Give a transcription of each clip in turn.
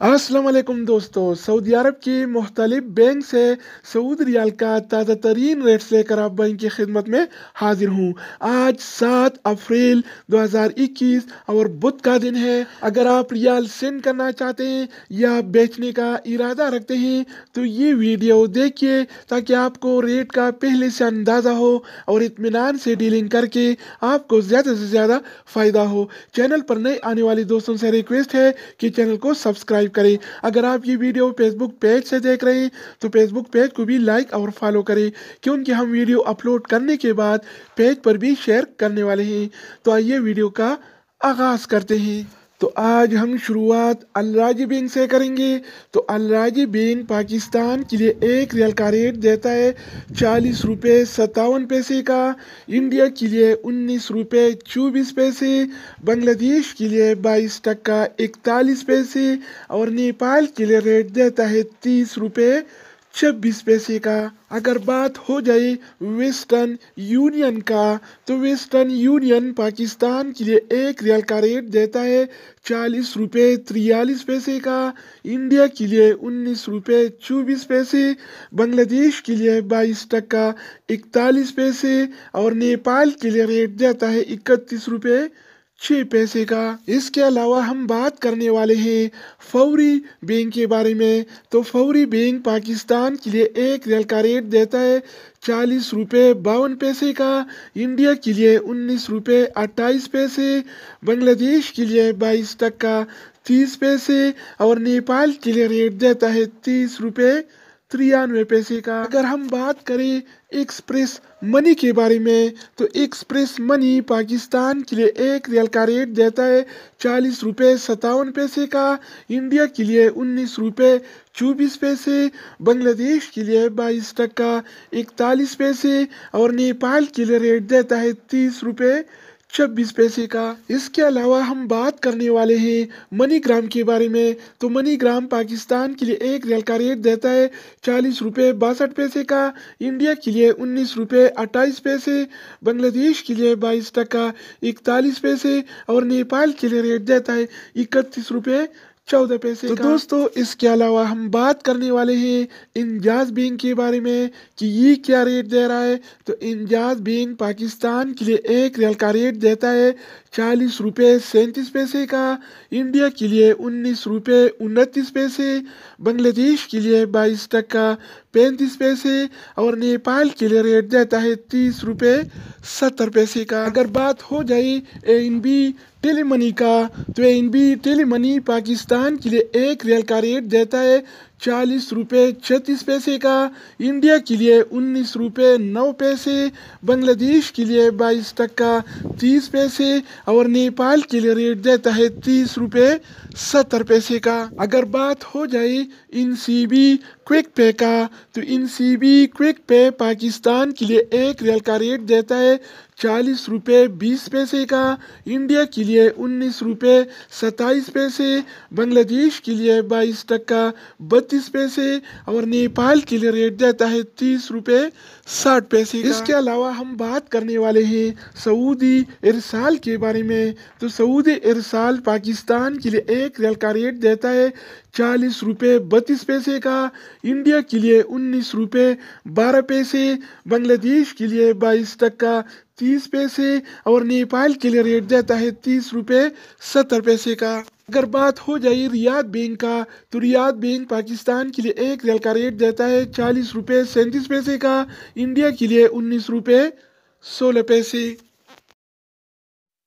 वालेकुम दोस्तों, सऊदी अरब के मुख्तलिफ़ बैंक से सऊद रियाल का ताज़ा तरीन रेट्स लेकर आप बैंक की खिदमत में हाजिर हूँ। आज सात अप्रैल 2021 और बुध का दिन है। अगर आप रियाल सेंड करना चाहते हैं या बेचने का इरादा रखते हैं तो ये वीडियो देखिए ताकि आपको रेट का पहले से अंदाज़ा हो और इतमान से डीलिंग करके आपको ज़्यादा से ज़्यादा फ़ायदा हो। चैनल पर नए आने वाले दोस्तों से रिक्वेस्ट है कि चैनल को सब्सक्राइब सब्सक्राइब करें। अगर आप ये वीडियो फेसबुक पेज से देख रहे हैं तो फेसबुक पेज को भी लाइक और फॉलो करें, क्योंकि हम वीडियो अपलोड करने के बाद पेज पर भी शेयर करने वाले हैं। तो आइए वीडियो का आगाज़ करते हैं। तो आज हम शुरुआत अलराजी बैंक से करेंगे। तो अलराजी बैंक पाकिस्तान के लिए एक रियल का रेट देता है चालीस रुपये सत्तावन पैसे का। इंडिया के लिए उन्नीस रुपये चौबीस पैसे। बांग्लादेश के लिए बाईस टक्का इकतालीस पैसे। और नेपाल के लिए रेट देता है तीस रुपये छब्बीस पैसे का अगर बात हो जाए वेस्टर्न यूनियन का तो वेस्टर्न यूनियन पाकिस्तान के लिए एक रियल का रेट देता है चालीस रुपये तिरयालीस पैसे का, इंडिया के लिए उन्नीस रुपये चौबीस पैसे, बांग्लादेश के लिए बाईस टका इकतालीस पैसे और नेपाल के लिए रेट देता है इकतीस रुपये छः पैसे का। इसके अलावा हम बात करने वाले हैं फौरी बैंक के बारे में। तो फौरी बैंक पाकिस्तान के लिए एक रियल का रेट देता है चालीस रुपये बावन पैसे का। इंडिया के लिए उन्नीस रुपये अट्ठाईस पैसे। बांग्लादेश के लिए बाईस तक का तीस पैसे। और नेपाल के लिए रेट देता है तीस रुपये तिरानवे पैसे का। अगर हम बात करें एक्सप्रेस मनी के बारे में तो एक्सप्रेस मनी पाकिस्तान के लिए एक रियल का रेट देता है चालीस रुपये सत्तावन पैसे का, इंडिया के लिए उन्नीस रुपये चौबीस पैसे, बांग्लादेश के लिए बाईस टक्का इकतालीस पैसे, और नेपाल के लिए रेट देता है तीस रुपये छब्बीस पैसे का। इसके अलावा हम बात करने वाले हैं मनीग्राम के बारे में। तो मनी ग्राम पाकिस्तान के लिए एक रियल का रेट देता है चालीस रुपये बासठ पैसे का। इंडिया के लिए उन्नीस रुपये अट्ठाईस पैसे। बांग्लादेश के लिए बाईस टका इकतालीस पैसे। और नेपाल के लिए रेट देता है इकतीस रुपये चौदह पैसे तो दोस्तों इसके अलावा हम बात करने वाले हैं इंजाज बैंक के बारे में कि ये क्या रेट दे रहा है। तो इंजाज बैंक पाकिस्तान के लिए एक रियल का रेट देता है चालीस रुपये सैंतीस पैसे का। इंडिया के लिए उन्नीस रुपये उनतीस पैसे। बांग्लादेश के लिए बाईस टका पैंतीस पैसे। और नेपाल के लिए रेट देता है तीस रुपये सत्तर पैसे का। अगर बात हो जाए एन बी टेलीमनी का तो N B tele money Pakistan के लिए एक रियल का रेट देता है। चालीस रुपये छत्तीस पैसे का, इंडिया के लिए उन्नीस रुपये नौ पैसे, बांग्लादेश के लिए बाईस टक्का तीस पैसे और नेपाल के लिए रेट देता है तीस रुपये सत्तर पैसे का। अगर बात हो जाए इन सी बी क्विक पे का तो इन सी बी क्विक पे पाकिस्तान के लिए एक रियल का रेट देता है चालीस रुपये बीस पैसे का, इंडिया के लिए उन्नीस रुपये सत्ताईस पैसे, बांग्लादेश के लिए बाईस टक्का बत्तीस पैसे और नेपाल के लिए रेट देता है तीस रुपये साठ पैसे इसके अलावा हम बात करने वाले हैं सऊदी इरसाल के बारे में। तो सऊदी इरसाल पाकिस्तान के लिए एक रियल का रेट देता है चालीस रुपये बत्तीस पैसे का। इंडिया के लिए उन्नीस रुपये बारह पैसे। बांग्लादेश के लिए बाईस टका तीस पैसे और नेपाल के लिए रेट देता है तीस रुपये सत्तर पैसे का। अगर बात हो जाए रियाद बैंक का तो रियाद बैंक पाकिस्तान के लिए एक रियल का रेट देता है चालीस रुपये सैंतीस पैसे का, इंडिया के लिए उन्नीस रुपये सोलह पैसे।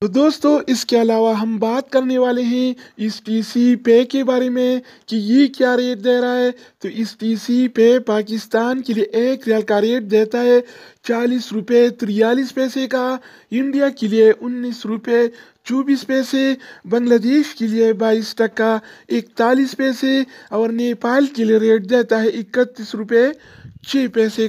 तो दोस्तों, इसके अलावा हम बात करने वाले हैं इस टीसी पे के बारे में कि ये क्या रेट दे रहा है। तो इस टीसी पे पाकिस्तान के लिए एक रियल का रेट देता है चालीस रुपये तिरयालीस पैसे का, इंडिया के लिए उन्नीस रुपये चौबीस पैसे, बांग्लादेश के लिए बाईस टका, इकतालीस पैसे और नेपाल के लिए रेट देता है इकतीस रुपये छः पैसे।